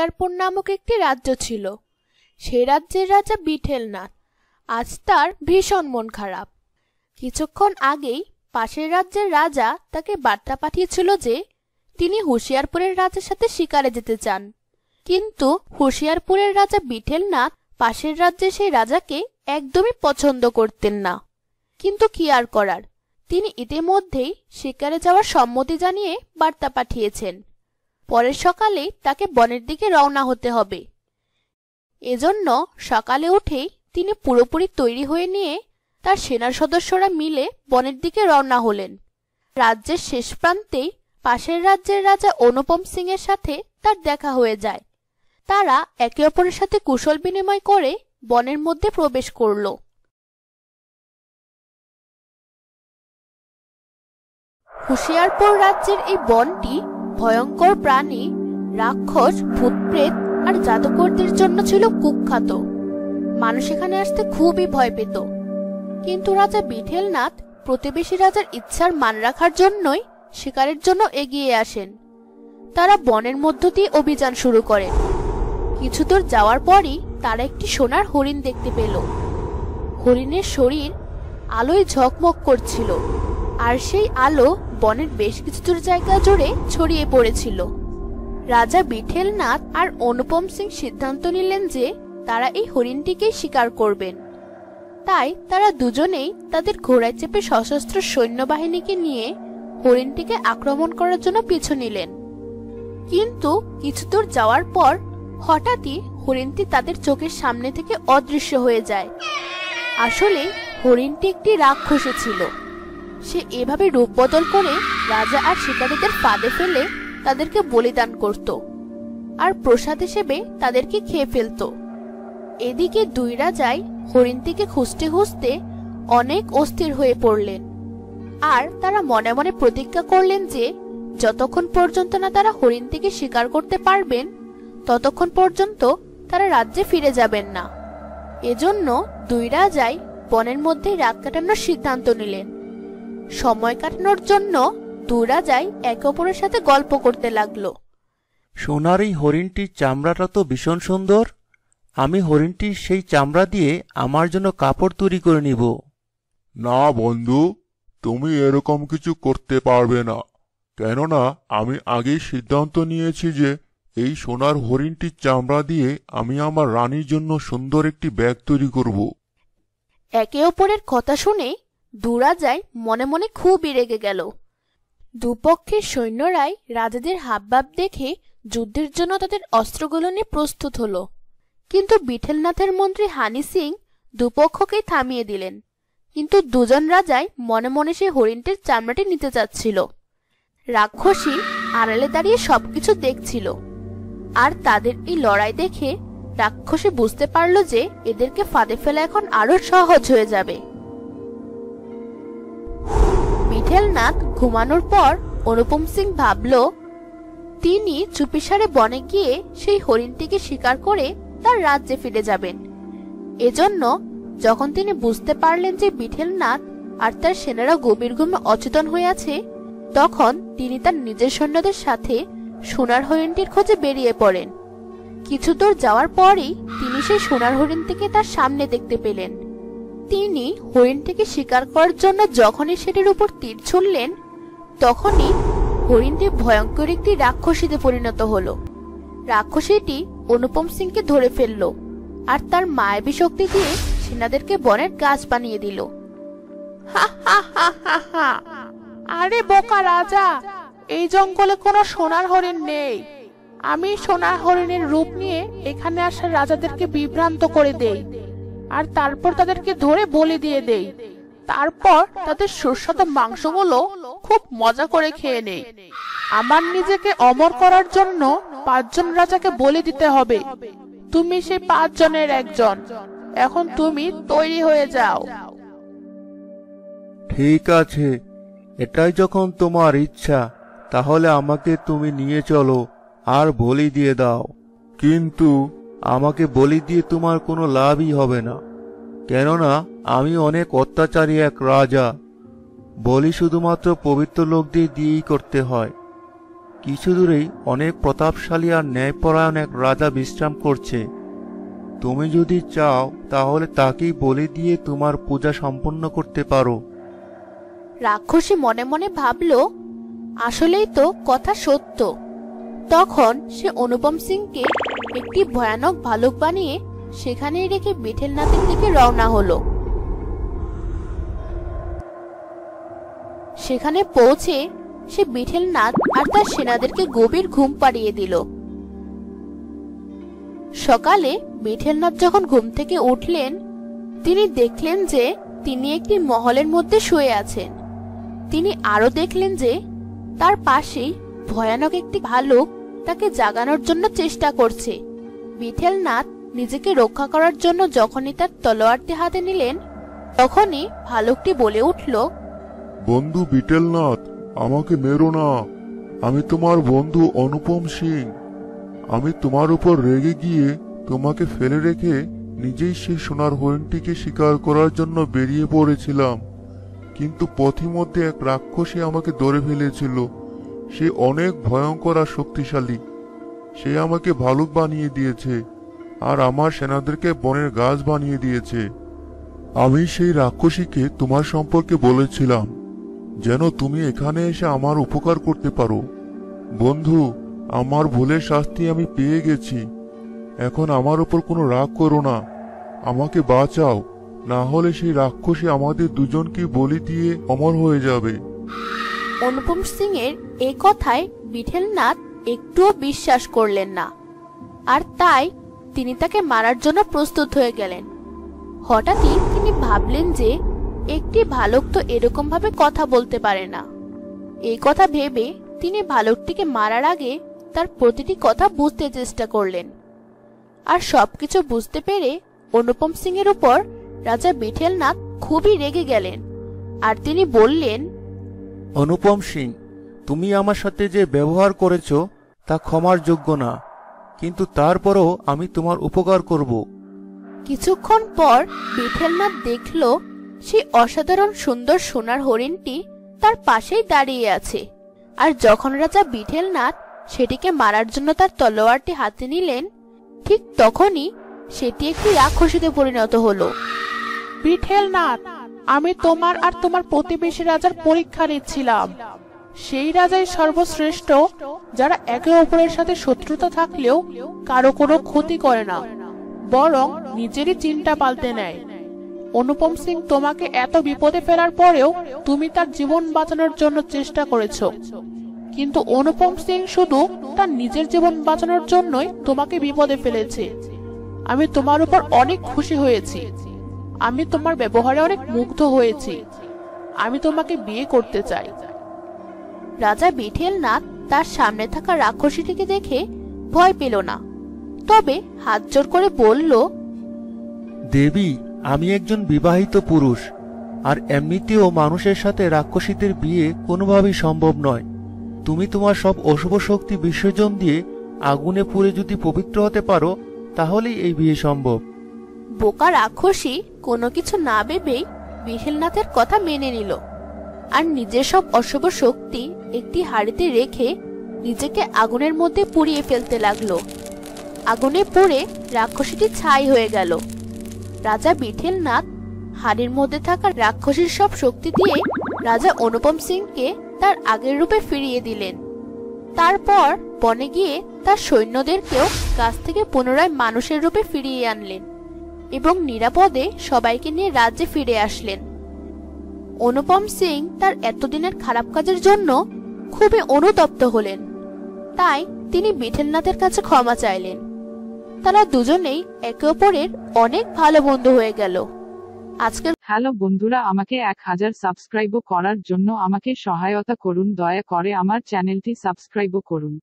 হুশিয়ারপুর নামক একটি রাজ্য ছিল। সে রাজ্যের রাজা বিঠেলনাথ। আজ তার ভীষণ মন খারাপ। কিছুক্ষণ আগেই পাশের রাজ্যের রাজা তাকে বার্তা পাঠিয়েছিল যে, তিনি হুশিয়ারপুরের রাজার সাথে শিকারে যেতে চান। কিন্তু হুশিয়ারপুরের রাজা বিঠেলনাথ পাশের রাজ্যের সেই রাজাকে একদমই পছন্দ করতেন না। কিন্তু কি আর করার? তিনি ইতিমধ্যেই শিকারে যাওয়ার সম্মতি জানিয়ে বার্তা পাঠিয়েছেন। পরের সকালেই তাকে বনের দিকে রওনা হতে হবে। এজন্য সকালে উঠেই তিনি পুরোপুরি তৈরি হয়ে নিয়ে তার সেনার সদস্যরা মিলে বনের দিকে রওনা হলেন। রাজ্যের শেষ প্রান্তেই পাশের রাজ্যের রাজা অনুপম সিং এর সাথে তার দেখা হয়ে যায়। তারা একে অপরের সাথে কুশল বিনিময় করে বনের মধ্যে প্রবেশ করল। হুশিয়ারপুর রাজ্যের এই বনটি ভয়ঙ্কর প্রাণী, রাক্ষস, ভূতপ্রেত আর জাদুকরদের জন্য ছিল কুখ্যাত। মানুষ এখানে আসতে খুবই ভয় পেত। কিন্তু রাজা বিঠেলনাথ প্রতিবেশী রাজার ইচ্ছার মান রাখার জন্যই শিকারের জন্য এগিয়ে আসেন। তারা বনের মধ্য দিয়ে অভিযান শুরু করেন। কিছু দূর যাওয়ার পরই তারা একটি সোনার হরিণ দেখতে পেল। হরিণের শরীর আলোয় ঝকমক করছিল, আর সেই আলো বনের বেশ কিছু জায়গা জুড়ে ছড়িয়ে পড়েছিল। রাজা বিঠেলনাথ আর অনুপম সিং সিদ্ধান্ত নিলেন যে তারা এই হরিণটিকেই শিকার করবেন। তাই তারা দুজনেই তাদের ঘোড়ায় চেপে সশস্ত্র সৈন্যবাহিনীকে নিয়ে হরিণটিকে আক্রমণ করার জন্য পিছু নিলেন। কিন্তু কিছু দূর যাওয়ার পর হঠাৎই হরিণটি তাদের চোখের সামনে থেকে অদৃশ্য হয়ে যায়। আসলে হরিণটি একটি রাক্ষসে ছিল। সে এভাবে রূপ বদল করে রাজা আর শিকারীদের ফাঁদে ফেলে তাদেরকে বলিদান করত আর প্রসাদ হিসেবে তাদেরকে খেয়ে ফেলত। এদিকে দুই রাজাই হরিণটিকে খুঁজতে খুঁজতে অনেক অস্থির হয়ে পড়লেন। আর তারা মনে মনে প্রতিজ্ঞা করলেন যে, যতক্ষণ পর্যন্ত না তারা হরিণটিকে শিকার করতে পারবেন, ততক্ষণ পর্যন্ত তারা রাজ্যে ফিরে যাবেন না। এজন্য দুই রাজাই বনের মধ্যেই রাত কাটানোর সিদ্ধান্ত নিলেন। সময় কাটানোর জন্য দুই রাজাই একে অপরের সাথে গল্প করতে লাগল। সোনার এই হরিণটির চামড়াটা তো ভীষণ সুন্দর। আমি হরিণটির সেই চামড়া দিয়ে আমার জন্য কাপড় তৈরি করে নিব। না বন্ধু তুমি এরকম কিছু করতে পারবে না। কেননা আমি আগেই সিদ্ধান্ত নিয়েছি যে এই সোনার হরিণটির চামড়া দিয়ে আমি আমার রানীর জন্য সুন্দর একটি ব্যাগ তৈরি করব। একে অপরের কথা শুনে দুরাজাই মনে মনে খুবই রেগে গেল। দুপক্ষের সৈন্যরাই রাজাদের হাবভাব দেখে যুদ্ধের জন্য তাদের অস্ত্রগুলো নিয়ে প্রস্তুত হলো। কিন্তু বিঠেলনাথের মন্ত্রী হানি সিং দুপক্ষকেই থামিয়ে দিলেন। কিন্তু দুজন রাজাই মনে মনে সেই হরিণটির চামড়াটি নিতে চাচ্ছিল। রাক্ষসী আড়ালে দাঁড়িয়ে সবকিছু দেখছিল। আর তাদের এই লড়াই দেখে রাক্ষসী বুঝতে পারল যে এদেরকে ফাঁদে ফেলা এখন আরও সহজ হয়ে যাবে। বিঠেলনাথ ঘুমানোর পর অনুপম সিং ভাবল, তিনি চুপিসারে বনে গিয়ে সেই হরিণটিকে শিকার করে তার রাজ্যে ফিরে যাবেন। এজন্য যখন তিনি বুঝতে পারলেন যে বিঠেলনাথ আর তার সেনারা গভীর ঘুমে অচেতন হয়ে আছে, তখন তিনি তার নিজের সৈন্যদের সাথে সোনার হরিণটির খোঁজে বেরিয়ে পড়েন। কিছু দূর যাওয়ার পরই তিনি সেই সোনার হরিণটিকে তার সামনে দেখতে পেলেন। তিনি হরিণটিকে শিকার করার জন্য যখনই সেটির উপর তীর ছুড়লেন, তখনই হরিণটি ভয়ঙ্কর একটি রাক্ষসীতে পরিণত হলো। রাক্ষসীটি অনুপম সিংকে ধরে ফেলল আর তার মায়াবী শক্তি দিয়ে সেনাদেরকে বনের গাছ বানিয়ে দিল। আরে বোকা রাজা, এই জঙ্গলে কোনো সোনার হরিণ নেই। আমি সোনার হরিণের রূপ নিয়ে এখানে আসা রাজাদেরকে বিভ্রান্ত করে দেই। আর তারপর তাদেরকে ধরে বলি দিয়ে দেই। তারপর তাদের সুস্বাদু মাংসগুলো খুব মজা করে খেয়ে নেই। আমার নিজেকে অমর করার জন্য পাঁচজন রাজাকে বলি দিতে হবে। তুমি সেই পাঁচজনের একজন। এখন তুমি তৈরি হয়ে যাও। ঠিক আছে। এটাই যখন তোমার ইচ্ছা, তাহলে আমাকে তুমি নিয়ে চলো আর বলি দিয়ে দাও। কিন্তু আমাকে বলি দিয়ে তোমার কোনো লাভই হবে না। কেননা আমি অনেক অত্যাচারী এক রাজা। বলি শুধুমাত্র পবিত্র লোকদের দিয়েই করতে হয়। কিছু দূরেই অনেক প্রতাপশালী আর ন্যায়পরায়ণ এক রাজা বিশ্রাম করছে। তুমি যদি চাও, তাহলে তাকেই বলি দিয়ে তোমার পূজা সম্পন্ন করতে পারো। রাক্ষসী মনে মনে ভাবল, আসলেই তো কথা সত্য। তখন সে অনুপম সিংকে একটি ভয়ানক ভালুক বানিয়ে সেখানেই রেখে বিঠেল নাথের দিকে রওনা হলো। সেখানে পৌঁছে সে বিঠেল নাথ আর তার সেনাদেরকে গভীর ঘুম পাড়িয়ে দিল। সকালে বিঠেলনাথ যখন ঘুম থেকে উঠলেন, তিনি দেখলেন যে তিনি একটি মহলের মধ্যে শুয়ে আছেন। তিনি আরও দেখলেন যে তার পাশেই ভয়ানক একটি ভালুক তাকে জাগানোর জন্য চেষ্টা করছে। বিঠেলনাথ নিজেকে রক্ষা করার জন্য যখনই তার তলোয়ারটি হাতে নিলেন, তখনই ভালুকটি বলে উঠল, বন্ধু বিটেলনাথ আমাকে মেরো না। আমি তোমার বন্ধু অনুপম সিং। আমি তোমার উপর রেগে গিয়ে তোমাকে ফেলে রেখে নিজেই সেই সোনার হরিণটিকে শিকার করার জন্য বেরিয়ে পড়েছিলাম। কিন্তু পথিমধ্যে এক রাক্ষসী আমাকে ধরে ফেলেছিল। সে অনেক ভয়ঙ্কর আর শক্তিশালী। সে আমাকে ভালুক বানিয়ে দিয়েছে, আর আমার সেনাদেরকে বনের গাছ বানিয়ে দিয়েছে। আমি সেই রাক্ষসীকে তোমার সম্পর্কে বলেছিলাম, যেন তুমি এখানে এসে আমার উপকার করতে পারো। বন্ধু, আমার ভুলের শাস্তি আমি পেয়ে গেছি। এখন আমার ওপর কোনো রাগ করো না। আমাকে বাঁচাও, না হলে সেই রাক্ষসী আমাদের দুজনকে বলি দিয়ে অমর হয়ে যাবে। অনুপম সিং এর এই কথায় বিঠেলনাথ একটুও বিশ্বাস করলেন না। আর তাই তিনি তাকে মারার জন্য প্রস্তুত হয়ে গেলেন। হঠাৎই তিনি ভাবলেন যে একটি ভালুক তো এরকম ভাবে কথা বলতে পারে না। এই কথা ভেবে তিনি ভালুকটিকে মারার আগে তার প্রতিটি কথা বুঝতে চেষ্টা করলেন। আর সবকিছু বুঝতে পেরে অনুপম সিং এর উপর রাজা বিঠেলনাথ খুবই রেগে গেলেন। আর তিনি বললেন অনুপম সিং তুমি আমার সাথে যে ব্যবহার করেছ তা ক্ষমার যোগ্য না কিন্তু তারপরও আমি তোমার উপকার করব। কিছুক্ষণ পর বিঠেলনাথ দেখল সেই অসাধারণ সুন্দর সোনার হরিণটি তার পাশেই দাঁড়িয়ে আছে আর যখন রাজা বিঠেলনাথ সেটিকে মারার জন্য তার তলোয়ারটি হাতে নিলেন ঠিক তখনই সেটি একটি রাক্ষসীতে পরিণত হলো। বিঠেলনাথ আমি তোমার আর তোমার প্রতিবেশী রাজার পরীক্ষা নিচ্ছিলাম। সেই রাজাই সর্বশ্রেষ্ঠ, যারা একে অপরের সাথে শত্রুতা থাকলেও কারও কোনো ক্ষতি করে না, বরং নিজেরই চিন্তা পাল্টে নেয়। অনুপম সিং তোমাকে এত বিপদে ফেলার পরেও তুমি তার জীবন বাঁচানোর জন্য চেষ্টা করেছ। কিন্তু অনুপম সিং শুধু তার নিজের জীবন বাঁচানোর জন্যই তোমাকে বিপদে ফেলেছে। আমি তোমার উপর অনেক খুশি হয়েছি। আমি তোমার ব্যবহারে অনেক মুগ্ধ হয়েছি। আমি তোমাকে বিয়ে করতে চাই। রাজা বিঠেল বিঠেলনাথ তার সামনে থাকা রাক্ষসীটিকে দেখে ভয় পেল না। তবে হাত জোর করে বলল, দেবী, আমি একজন বিবাহিত পুরুষ, আর এমনিতেও মানুষের সাথে রাক্ষসীদের বিয়ে কোনোভাবেই সম্ভব নয়। তুমি তোমার সব অশুভ শক্তি বিসর্জন দিয়ে আগুনে পুড়ে যদি পবিত্র হতে পারো, তাহলেই এই বিয়ে সম্ভব। বোকা রাক্ষসী কোনো কিছু না ভেবেই বিঠেলনাথের কথা মেনে নিল। আর নিজের সব অশুভ শক্তি একটি হাড়িতে রেখে নিজেকে আগুনের মধ্যে পুড়িয়ে ফেলতে লাগল। আগুনে পুড়ে রাক্ষসীটি ছাই হয়ে গেল। রাজা বিঠেলনাথ হাড়ির মধ্যে থাকা রাক্ষসীর সব শক্তি দিয়ে রাজা অনুপম সিংকে তার আগের রূপে ফিরিয়ে দিলেন। তারপর বনে গিয়ে তার সৈন্যদেরকেও গাছ থেকে পুনরায় মানুষের রূপে ফিরিয়ে আনলেন। এবং নিরাপদে সবাইকে নিয়ে রাজ্যে ফিরে আসলেন। অনুপম সিং তার এতদিনের খারাপ কাজের জন্য খুবই অনুতপ্ত হলেন। তাই তিনি বিঠেলনাথের কাছে ক্ষমা চাইলেন। তারা দুজনেই একে অপরের অনেক ভালো বন্ধু হয়ে গেল। আজকের হ্যালো বন্ধুরা, আমাকে এক হাজার সাবস্ক্রাইব করার জন্য আমাকে সহায়তা করুন। দয়া করে আমার চ্যানেলটি সাবস্ক্রাইব করুন।